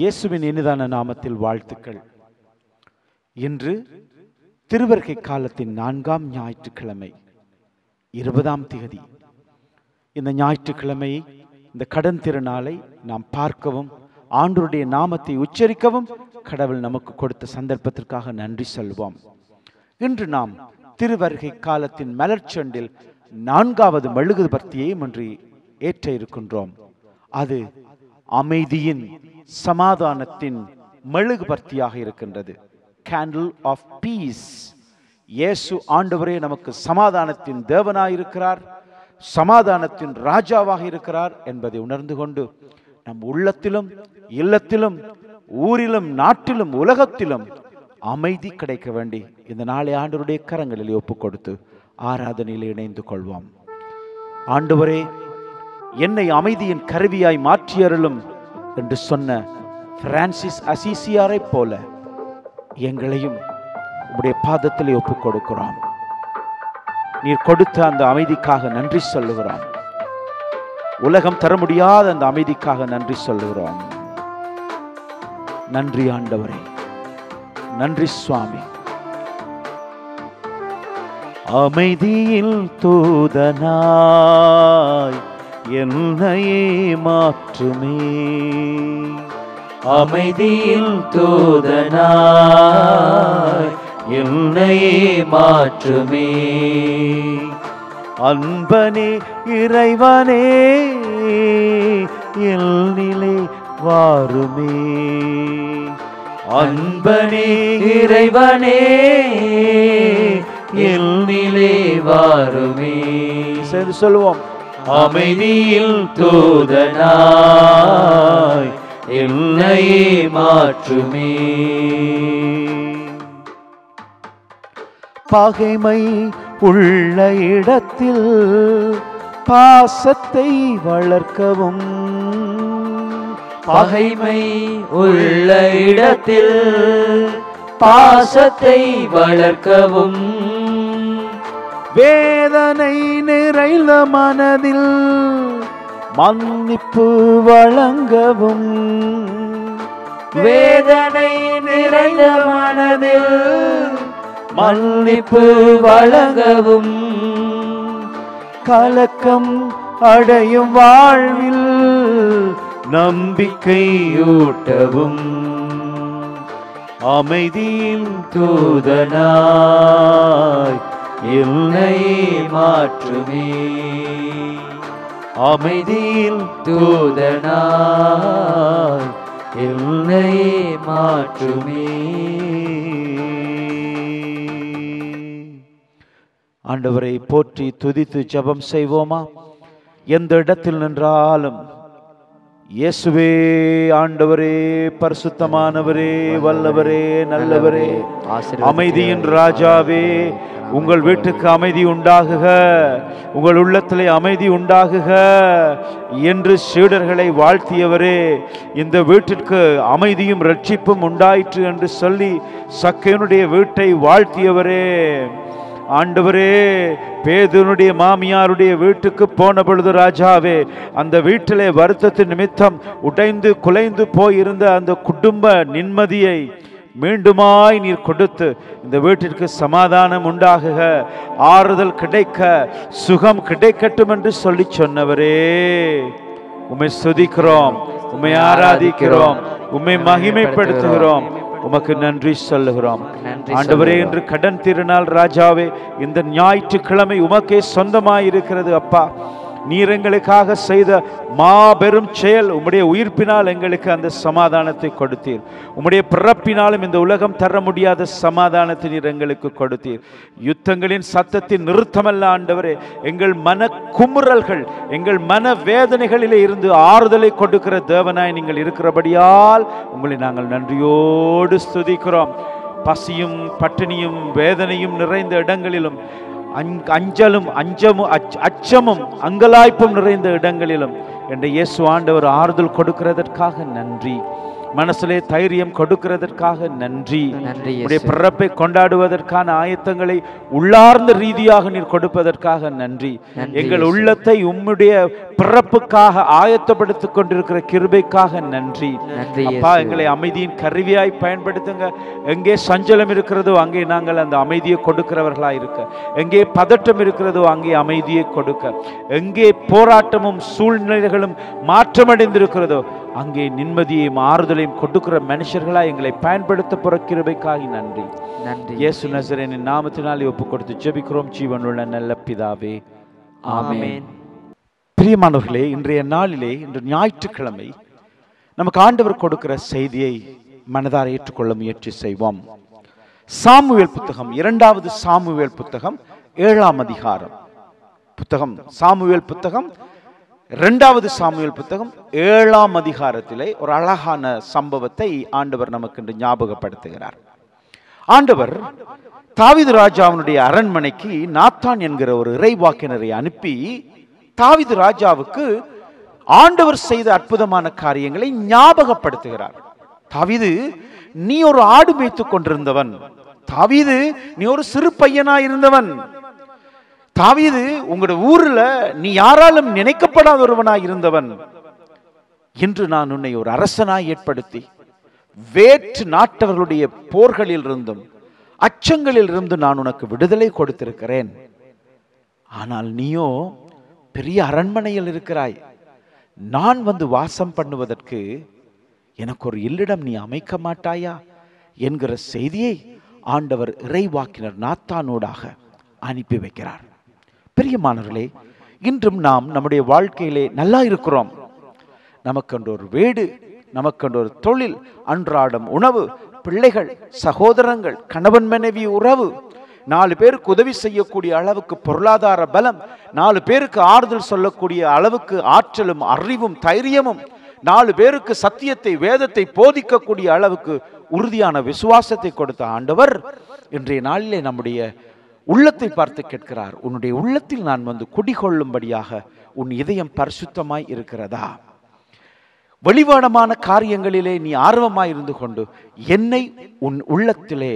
இயேசுவின் இனிதான நாமத்தில் வாழ்த்துக்கள். இன்று திருவருகை காலத்தின் நான்காம் ஞாயிற்றுக்கிழமை இருபதாம் தேதி. இந்த ஞாயிற்றுக்கிழமை இந்த கடன் திருநாளை நாம் பார்க்கவும் ஆண்டருடைய நாமத்தை உச்சரிக்கவும் கடவுள் நமக்கு கொடுத்த சந்தர்ப்பத்திற்காக நன்றி சொல்வோம். இன்று நாம் திருவருகை காலத்தின் மலர்ச்செண்டில் நான்காவது மெழுகுபர்த்தியை இன்று ஏற்ற இருக்கின்றோம். அது அமைதியின் சமாதானத்தின் மெழுகுபர்த்தியாக இருக்கின்றது. கேண்டில் ஆஃப் பீஸ் இயேசு ஆண்டவரே நமக்கு சமாதானத்தின் தேவனாயிருக்கிறார் சமாதானத்தின் ராஜாவாக இருக்கிறார் என்பதை உணர்ந்து கொண்டு நம் உள்ளத்திலும் இல்லத்திலும் ஊரிலும் நாட்டிலும் உலகத்திலும் அமைதி கிடைக்க வேண்டி இந்த நாளை ஆண்டவருடைய கரங்களில் ஒப்புக்கொடுத்து ஆராதனையில் இணைந்து கொள்வோம். ஆண்டவரே என்னை அமைதியின் கருவியாய் மாற்றியருளும் என்று சொன்ன பிரான்சிஸ் அசிசியாரைப் போல எங்களையும் உடைய பாதத்திலே ஒப்புக் கொடுக்கிறோம் நீர் கொடுத்த அந்த அமைதிக்காக நன்றி சொல்லுகிறோம் உலகம் தர முடியாத அந்த அமைதிக்காக நன்றி சொல்லுகிறோம் நன்றி ஆண்டவரே. நன்றி சுவாமி. அமைதியில் தூதனாய் என்னையே மாற்றுமே. அமைதியில் தூதனாய் என்னையே மாற்றுமே. அன்பனே இறைவனே எல் நிலை வாருமே. அன்பனே இறைவனே என்னிலே வாருமே. சேர்ந்து சொல்லுவோம். அமைதியில் தூதனாய் என்னையே மாற்றுமே. பகைமை உள்ள இடத்தில் பாசத்தை வளர்க்கவும். பகைமை உள்ள இடத்தில் பாசத்தை வளர்க்கவும். வேதனை நிறைந்த மனதில் மன்னிப்பு வழங்கவும். வேதனை நிறைந்த மனதில் மன்னிப்பு வழங்கவும். கலக்கம் அடையும் வாழ்வில் நம்பிக்கையூட்டவும். அமைதியின் தூதனாய் என்னையே மாற்றுமே. அமைதியில் தூதனாய் என்னையே மாற்றுமே. ஆண்டவரை போற்றி துதித்து ஜபம் செய்வோமா? எந்த இடத்தில் நின்றாலும் இயேசுவே ஆண்டவரே பரிசுத்தமானவரே வல்லவரே நல்லவரே அமைதியின் ராஜாவே உங்கள் வீட்டுக்கு அமைதி உண்டாகுக உங்கள் உள்ளத்திலே அமைதி உண்டாகுக என்று சீடர்களை வாழ்த்தியவரே இந்த வீட்டிற்கு அமைதியும் ரட்சிப்பும் உண்டாயிற்று என்று சொல்லி சக்கையனுடைய வீட்டை வாழ்த்தியவரே. ஆண்டவரே பேதுனுடைய மாமியாருடைய வீட்டுக்கு போன பொழுது ராஜாவே அந்த வீட்டிலே வருத்தத்தின் நிமித்தம் உடைந்து குலைந்து போயிருந்த அந்த குடும்ப நிம்மதியை மீண்டுமாய் நீர் கொடுத்து இந்த வீட்டிற்கு சமாதானம் உண்டாகுக. ஆறுதல் கிடைக்க சுகம் கிடைக்கட்டும் என்று சொல்லி சொன்னவரே. உம்மை சுதிக்கிறோம் உம்மை ஆராதிக்கிறோம் உம்மை மகிமைப்படுத்துகிறோம். உமக்கு நன்றி சொல்லுகிறோம். ஆண்டவரே இன்று கடன் திருநாள் ராஜாவே இந்த ஞாயிற்றுக்கிழமை உமக்கே சொந்தமாய் இருக்கிறது அப்பா. நீர் எங்களுக்காக செய்த மாபெரும் செயல் உம்முடைய உயிர்ப்பினால் எங்களுக்கு அந்த சமாதானத்தை கொடுத்தீர். உம்முடைய பிறப்பினாலும் இந்த உலகம் தர முடியாத சமாதானத்தை நீர் எங்களுக்கு கொடுத்தீர். யுத்தங்களின் சத்தத்தின் நிறுத்தமல்ல ஆண்டவரே எங்கள் மன குமுறல்கள் எங்கள் மன வேதனைகளிலே இருந்து ஆறுதலை கொடுக்கிற தேவனாய் நீங்கள் இருக்கிறபடியால் உங்களை நாங்கள் நன்றியோடு ஸ்துதிக்கிறோம். பசியும் பட்டினியும் வேதனையும் நிறைந்த இடங்களிலும் அஞ்சலும் அஞ்சமும் அச்சமும் அங்கலாய்ப்பும் நிறைந்த இடங்களிலும். என்ற இயேசு ஆண்டவர் ஆறுதல் கொடுக்கிறதற்காக நன்றி. மனசிலே தைரியம் கொடுக்கிறதற்காக நன்றி. நன்றி உடைய பிறப்பை கொண்டாடுவதற்கான ஆயத்தங்களை உள்ளார்ந்த ரீதியாக நீர் கொடுப்பதற்காக நன்றி. எங்கள். உள்ளத்தை உம்முடைய பிறப்புக்காக ஆயத்தப்படுத்திக் கொண்டிருக்கிற கிருபைக்காக நன்றி. அப்பா. எங்களை அமைதியின் கருவியாய் பயன்படுத்துங்க. எங்கே சஞ்சலம் இருக்கிறதோ அங்கே நாங்கள் அந்த அமைதியை கொடுக்கிறவர்களாய் இருக்க. எங்கே பதட்டம் இருக்கிறதோ அங்கே அமைதியை கொடுக்க. எங்கே போராட்டமும் சூழ்நிலைகளும் மாற்றமடைந்திருக்கிறதோ அங்கே நிம்மதியையும் ஆறுதலையும் கொடுக்கிற மனுஷர்களாய் எங்களை பயன்படுத்த போற கிருபைக்காக நன்றி. நன்றி. இயேசு நசரேனின் நாமத்தினாலே ஒப்பு கொடுத்து ஜெபிக்கிறோம். ஜீவனுள்ள நல்ல பிதாவே. ஆமென். பிரியமானவர்களே இன்றைய நாளிலே இன்று ஞாயிற்றுக்கிழமை நமக்கு ஆண்டவர் கொடுக்கிற செய்தியை மனதார ஏற்றுக்கொள்ள முயற்சி செய்வோம். சாமுவேல் புத்தகம் இரண்டாவது சாமுவேல் புத்தகம் ஏழாம் அதிகாரம். புத்தகம் சாமுவேல் புத்தகம் ரெண்டாவது சாமியல் புத்தகம் ஏழாம் அதிகாரத்திலே ஒரு அழகான சம்பவத்தை ஆண்டவர் நமக்கு இன்று ஞாபகப்படுத்துகிறார். ஆண்டவர் தாவிது ராஜாவினுடைய அரண்மனைக்கு நாத்தான் என்கிற ஒரு இறைவாக்கினரை அனுப்பி தாவிது ராஜாவுக்கு ஆண்டவர் செய்த அற்புதமான காரியங்களை ஞாபகப்படுத்துகிறார். தாவிது நீ ஒரு ஆடு மேய்த்துக் கொண்டிருந்தவன். தாவிது நீ ஒரு சிறு பையனா இருந்தவன் தாவீது உங்களோட ஊர்ல நீ யாராலும் நினைக்கப்படாத ஒருவனாய் இருந்தவன் இன்று நான் உன்னை ஒரு அரசனாய் ஏற்படுத்தி வேற்று நாட்டவர்களுடைய போர்களில் இருந்தும் அச்சங்களில் இருந்து நான் உனக்கு விடுதலை கொடுத்திருக்கிறேன். ஆனால் நீயோ பெரிய அரண்மனையில் இருக்கிறாய். நான் வந்து வாசம் பண்ணுவதற்கு எனக்கு ஒரு இல்லிடம் நீ அமைக்க மாட்டாயா என்கிற செய்தியை ஆண்டவர் இறைவாக்கினர் நாத்தானோடாக அனுப்பி வைக்கிறார். பிரியமானவர்களே இன்றும் நாம் நம்முடைய வாழ்க்கையிலே நல்லா இருக்கிறோம். நமக்கென்று ஒரு வீடு நமக்கென்று ஒரு தொழில் அன்றாடம் உணவு பிள்ளைகள் சகோதரங்கள் கணவன் மனைவி உறவு நாலு பேருக்கு உதவி செய்யக்கூடிய அளவுக்கு பொருளாதார பலம் நாலு பேருக்கு ஆறுதல் சொல்லக்கூடிய அளவுக்கு ஆற்றலும் அறிவும் தைரியமும் நாலு பேருக்கு சத்தியத்தை வேதத்தை போதிக்கக்கூடிய அளவுக்கு உறுதியான விசுவாசத்தை கொடுத்த ஆண்டவர். இன்றைய நாளிலே நம்முடைய உள்ளத்தை பார்த்து கேட்கிறார் உன்னுடைய உள்ளத்தில் நான் வந்து குடிகொள்ளும்படியாக உன் இதயம் பரிசுத்தமாய் இருக்கிறதா? வெளிவாடமான காரியங்களிலே நீ ஆர்வமாய் இருந்து கொண்டு என்னை உன் உள்ளத்திலே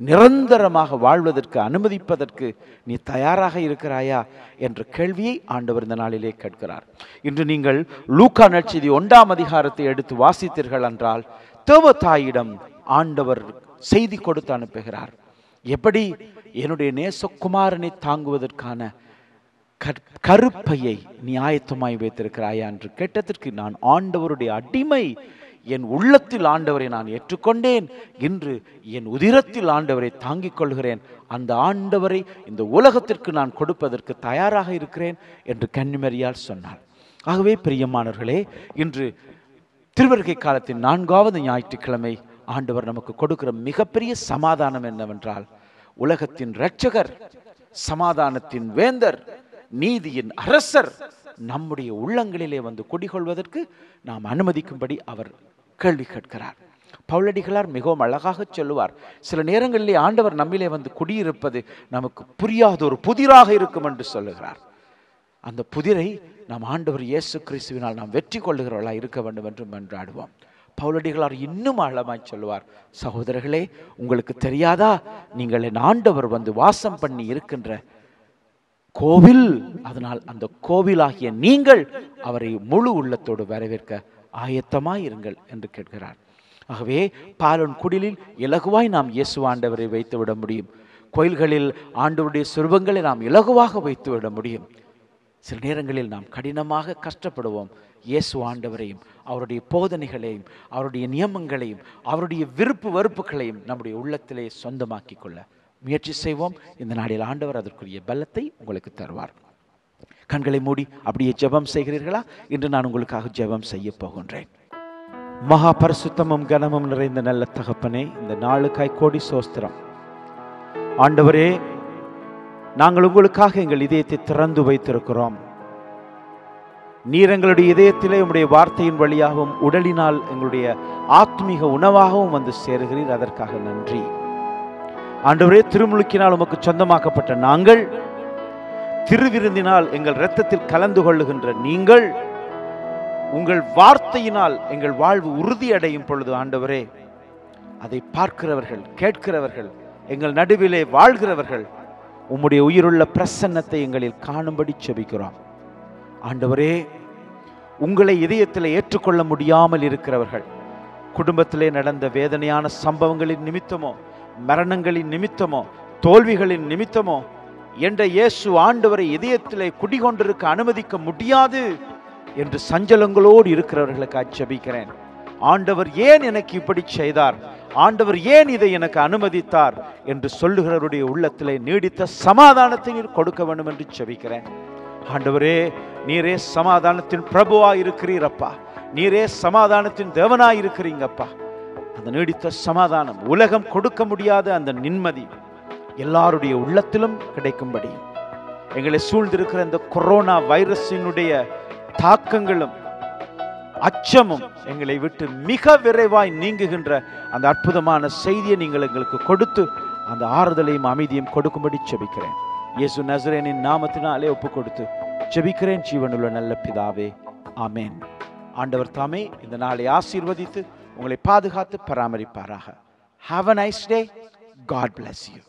நிரந்தரமாக வாழ்வதற்கு அனுமதிப்பதற்கு நீ தயாராக இருக்கிறாயா? என்ற கேள்வியை ஆண்டவர் இந்த நாளிலே கேட்கிறார். இன்று நீங்கள் லூக்கா நட்சதி ஒன்றாம் அதிகாரத்தை எடுத்து வாசித்தீர்கள் என்றால் தேவ தாயிடம் ஆண்டவர் செய்தி கொடுத்து அனுப்புகிறார். எப்படி? என்னுடைய நேசகுமாரனை தாங்குவதற்கான கருப்பையை நீ ஆயத்தமாய் வைத்திருக்கிறாயா என்று கேட்டதற்கு நான் ஆண்டவருடைய அடிமை என் உள்ளத்தில் ஆண்டவரை நான் ஏற்றுக்கொண்டேன் இன்று என் உதிரத்தில் ஆண்டவரை தாங்கிக் கொள்கிறேன் அந்த ஆண்டவரை இந்த உலகத்திற்கு நான் கொடுப்பதற்கு தயாராக இருக்கிறேன் என்று கன்னிமரியால் சொன்னார் ஆகவே பிரியமானவர்களே இன்று திருவருகை காலத்தின் நான்காவது ஞாயிற்றுக்கிழமை ஆண்டவர் நமக்கு கொடுக்கிற மிகப்பெரிய சமாதானம் என்னவென்றால் உலகத்தின் இரட்சகர் சமாதானத்தின் வேந்தர் நீதியின் அரசர் நம்முடைய உள்ளங்களிலே வந்து குடிகொள்வதற்கு நாம் அனுமதிக்கும்படி அவர் கேள்வி கேட்கிறார். பவுலடிகளார் மிகவும் அழகாக சொல்லுவார் சில நேரங்களிலே ஆண்டவர் நம்மிலே வந்து குடியிருப்பது நமக்கு புரியாத ஒரு புதிராக இருக்கும் என்று சொல்லுகிறார். அந்த புதிரை நாம் ஆண்டவர் இயேசு கிறிஸ்துவினால் நாம் வெற்றி கொள்ளுகிறவர்களாக இருக்க வேண்டும் என்று மன்றாடுவோம் பவுலடிகளார் இன்னும் ஆழமாய் சொல்லுவார் சகோதரர்களே உங்களுக்கு தெரியாதா? நீங்கள் என் ஆண்டவர் வந்து வாசம் பண்ணி இருக்கின்ற கோவில் அதனால் அந்த கோவிலாகிய நீங்கள் அவரை முழு உள்ளத்தோடு வரவேற்க ஆயத்தமாய் இருங்கள் என்று கேட்கிறார். ஆகவே பாலன் குடிலில் இலகுவாய் நாம் இயேசு ஆண்டவரை வைத்து விட முடியும். கோயில்களில் ஆண்டவருடைய சுரூபங்களை நாம் இலகுவாக வைத்து விட முடியும். சில நேரங்களில் நாம் கடினமாக கஷ்டப்படுவோம். இயேசு ஆண்டவரையும் அவருடைய போதனைகளையும் அவருடைய நியமங்களையும் அவருடைய விருப்பு வெறுப்புகளையும் நம்முடைய உள்ளத்திலே சொந்தமாக்கிக் கொள்ள முயற்சி செய்வோம். இந்த நாளில் ஆண்டவர் அதற்குரிய பலத்தை உங்களுக்கு தருவார். கண்களை மூடி அப்படியே ஜெபம் செய்கிறீர்களா? இன்று நான் உங்களுக்காக ஜெபம் செய்ய போகின்றேன். மகா பரிசுத்தமும் கனமும் நிறைந்த நல்ல தகப்பனே இந்த நாளுக்காய் கோடி சோஸ்திரம். ஆண்டவரே நாங்கள் உங்களுக்காக எங்கள் இதயத்தை திறந்து வைத்திருக்கிறோம். நீர் எங்களுடைய இதயத்திலே உம்முடைய வார்த்தையின் வழியாகவும் உடலினால் எங்களுடைய ஆத்மீக உணவாகவும் வந்து சேருகிறீர். அதற்காக நன்றி. ஆண்டவரே திருமுழுக்கினால் உமக்கு சொந்தமாக்கப்பட்ட நாங்கள் திருவிருந்தினால் எங்கள் இரத்தத்தில் கலந்து கொள்ளுகின்ற நீங்கள் உங்கள் வார்த்தையினால் எங்கள் வாழ்வு உறுதியடையும் பொழுது ஆண்டவரே அதை பார்க்கிறவர்கள் கேட்கிறவர்கள் எங்கள் நடுவிலே வாழ்கிறவர்கள் உம்முடைய உயிருள்ள பிரசன்னத்தை எங்களில் காணும்படி செபிக்கிறோம். ஆண்டவரே உங்களை இதயத்தில் ஏற்றுக்கொள்ள முடியாமல் இருக்கிறவர்கள். குடும்பத்திலே நடந்த வேதனையான சம்பவங்களின் நிமித்தமோ மரணங்களின் நிமித்தமோ தோல்விகளின் நிமித்தமோ என்ற இயேசு ஆண்டவரை இதயத்திலே குடிகொண்டிருக்க அனுமதிக்க முடியாது என்று சஞ்சலங்களோடு இருக்கிறவர்களுக்கு அச்சபிக்கிறேன் ஆண்டவர் ஏன் எனக்கு இப்படி செய்தார்? ஆண்டவர் ஏன் இதை எனக்கு அனுமதித்தார்? என்று சொல்லுகிறவருடைய உள்ளத்திலே நீடித்த சமாதானத்தை நீர் கொடுக்க வேண்டும் என்று செபிக்கிறேன். ஆண்டவரே நீரே சமாதானத்தின் பிரபுவா இருக்கிறீரப்பா நீரே சமாதானத்தின் தேவனா இருக்கிறீங்கப்பா அந்த நீடித்த சமாதானம் உலகம் கொடுக்க முடியாத அந்த நிம்மதி எல்லாருடைய உள்ளத்திலும் கிடைக்கும்படி. எங்களை சூழ்ந்திருக்கிற இந்த கொரோனா வைரஸினுடைய தாக்கங்களும் அச்சமும் எங்களை விட்டு மிக விரைவாய் நீங்குகின்ற அந்த அற்புதமான செய்தியை நீங்கள் எங்களுக்கு கொடுத்து அந்த ஆறுதலையும் அமைதியும் கொடுக்கும்படி செபிக்கிறேன். இயேசு நசரேனின் நாமத்தினாலே ஒப்பு கொடுத்து ஜெபிக்கிறேன் ஜீவனுள்ள நல்ல பிதாவே. ஆமேன். ஆண்டவர் தாமே இந்த நாளை ஆசீர்வதித்து உங்களை பாதுகாத்து பராமரிப்பாராக. Have a nice day God bless you